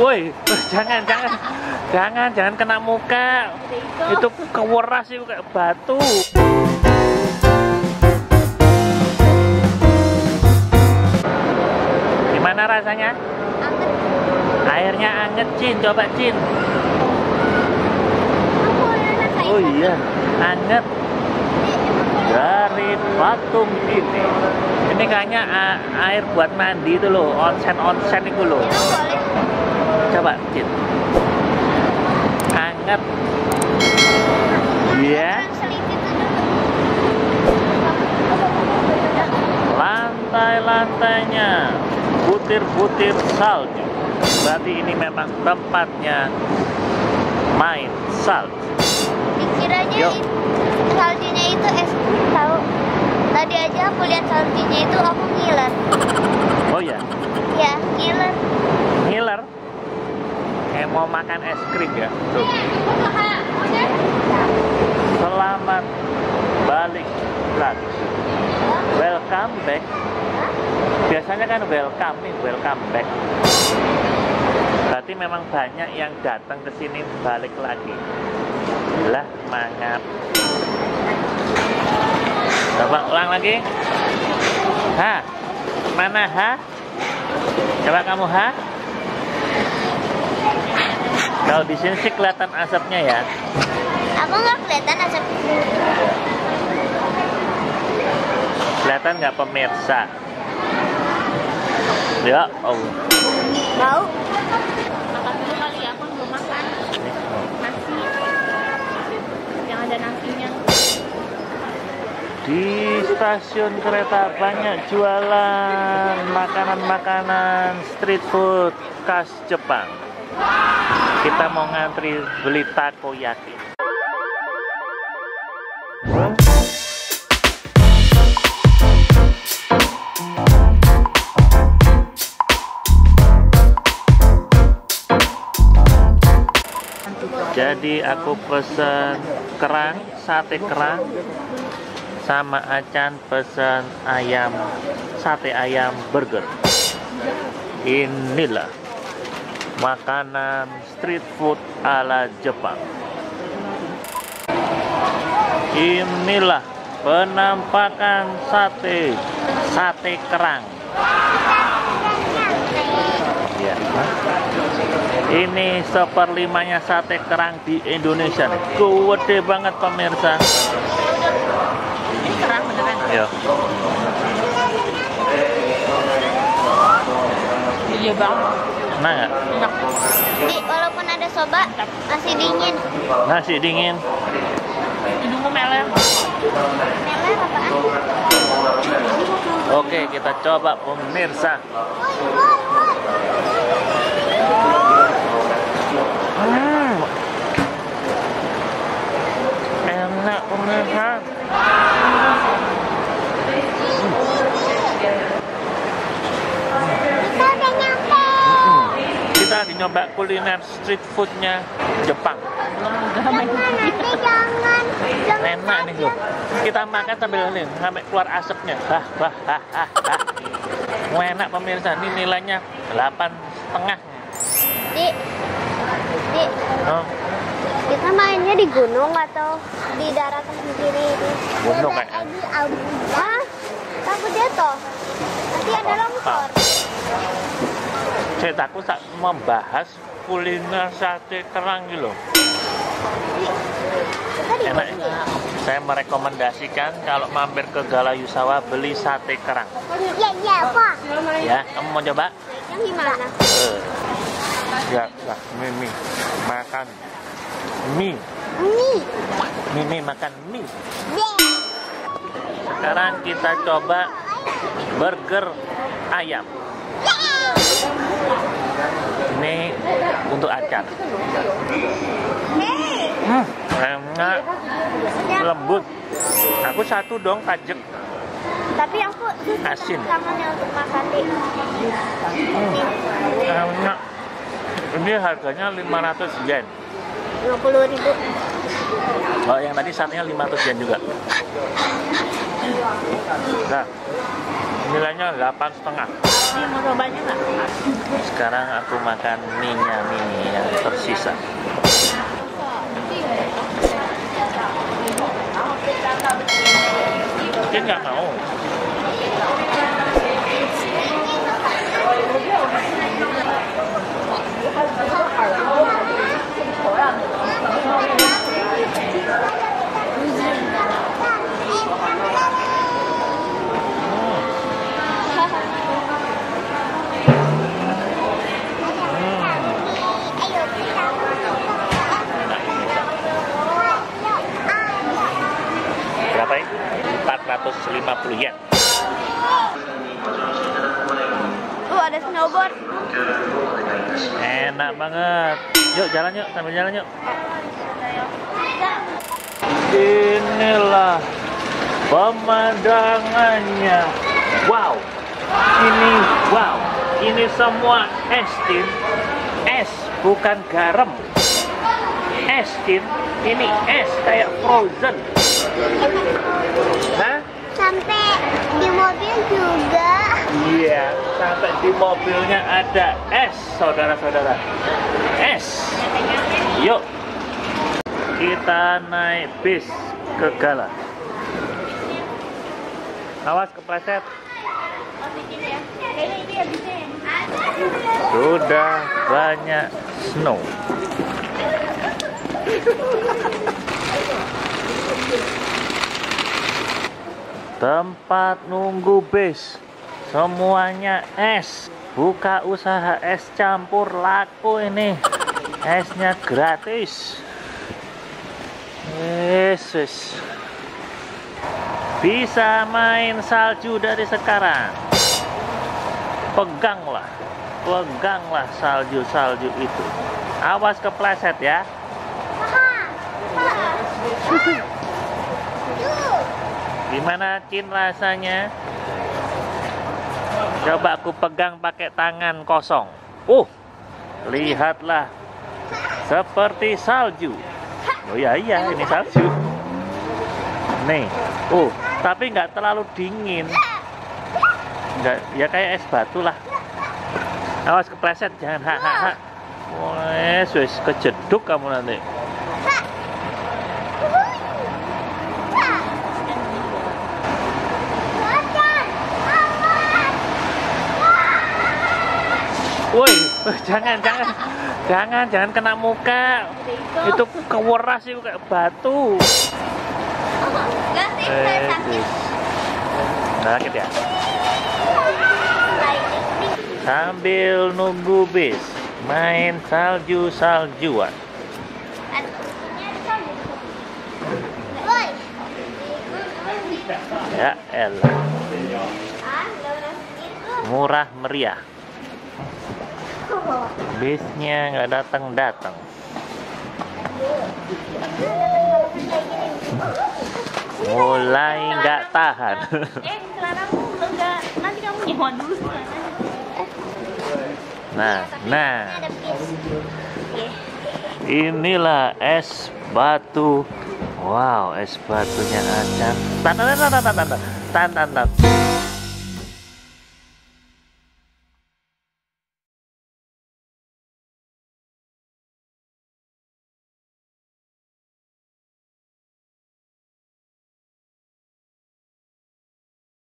Woi, jangan, jangan, jangan, jangan kena muka. Itu keweras itu kayak batu. Gimana rasanya? Airnya anget, Cin. Coba, Cin. Oh iya, anget dari patung ini. Ini kayaknya a- air buat mandi itu loh, onsen onsen itu loh. Coba, Cin. Anget. Iya. Lantai-lantainya butir-butir salju. Berarti ini memang tempatnya main salju. Dikiranya itu, saljunya itu es tahu. Tadi aja aku lihat saljunya itu aku ngiler. Oh ya, Ya, ngiler. Mau makan es krim ya. Tuh. Selamat balik lagi. Welcome back. Biasanya kan welcome nih, welcome back. Berarti memang banyak yang datang ke sini balik lagi. Lah, mangap. Coba ulang lagi. Ha. Mana ha? Coba kamu ha? Kalau di sini sih kelihatan asapnya ya. Aku nggak kelihatan asap. Kelihatan nggak pemirsa? Ya, oh. Mau? makan dulu kali aku belum makan nasi yang ada nasinya Di stasiun kereta banyak jualan makanan-makanan street food khas Jepang. Kita mau ngantri beli takoyaki. Jadi aku pesen kerang, sate kerang, sama Acan pesen ayam, sate ayam burger. Inilah makanan street food ala Jepang. Inilah penampakan sate, sate kerang. Ya. Ini seperlimanya sate kerang di Indonesia. Gede banget pemirsa. ini kerang beneran Ya. iya banget Nah, nggak? enak Di, walaupun ada soba, masih dingin. nasi dingin. hidungku meler Meler apaan? Oke, kita coba pemirsa. Hmm. Enak pemirsa. Kita udah nyampe. Hmm. Kita lagi nyoba kuliner street foodnya Jepang. Jangan, jangan. Enak nih loh. Kita makan sambil nih sampai keluar asapnya. Hah, hah, hah, hah. Wah, enak pemirsa. Ini nilainya delapan setengah. Di, di, Oh, kita mainnya di gunung atau di daratan sendiri? Di Gunung kayak. Di Abuja. Takut jatuh. Nanti ada longsor. saya takut membahas kuliner sate kerang gitu loh. Enak ya. Saya merekomendasikan kalau mampir ke Galayusawa beli sate kerang. Ya, ya, Pak. Ya, kamu mau coba? Yang gimana? Eh. Ya, ya, mie, mie. Makan mie. Mie, mie, makan mie. Sekarang kita coba burger ayam. Ini untuk acar. Hmm, enak, lembut. Aku satu dong, pajek. Tapi aku Asin. tangannya untuk makan di Enak. Ini harganya 500 yen. 50 ribu. Oh, yang tadi satenya 500 yen juga. Nah, nilainya delapan setengah Ini mau cobanya nggak? Sekarang aku makan mie-nya mie yang tersisa. Dia nggak mau 450 yen Oh, ada snowboard. enak banget. Yuk jalan yuk sambil jalan yuk. Inilah pemandangannya. Wow. Ini wow. Ini semua es tin. Es bukan garam. Es tin ini es kayak frozen. Hah? Sampai di mobil juga. Iya, sampai di mobilnya ada es, saudara-saudara. Es. Yuk, kita naik bis ke Gala. Awas kepleset. Sudah banyak snow. Tempat nunggu bis semuanya es. Buka usaha es campur laku ini. Esnya gratis. Yesus. Bisa main salju dari sekarang. Peganglah. Peganglah salju-salju itu. Awas kepleset ya. Gimana Cin rasanya? Coba aku pegang pakai tangan kosong. Uh, lihatlah. Seperti salju. Oh iya iya, ini salju. Nih, uh, tapi nggak terlalu dingin. Nggak, ya kayak es batu lah. Awas kepleset, jangan hak hak hak. Wes, wes kejeduk kamu nanti. Woi, jangan, jangan, jangan, jangan kena muka. Itu keweras itu kayak batu. Sih, Eh, sakit. Nggak sakit ya? Sambil nunggu bis, main salju-saljuan. Woi. Ya elah, gitu. murah meriah. Bisnya nggak datang-datang. Mulai nggak tahan. Eh, celanamu enggak. Nanti kamu nyewa dulu. Nah, nah. Ada. Inilah es batu. Wow, es batunya acan. Tan tan tan tan tan tan tan tan tan.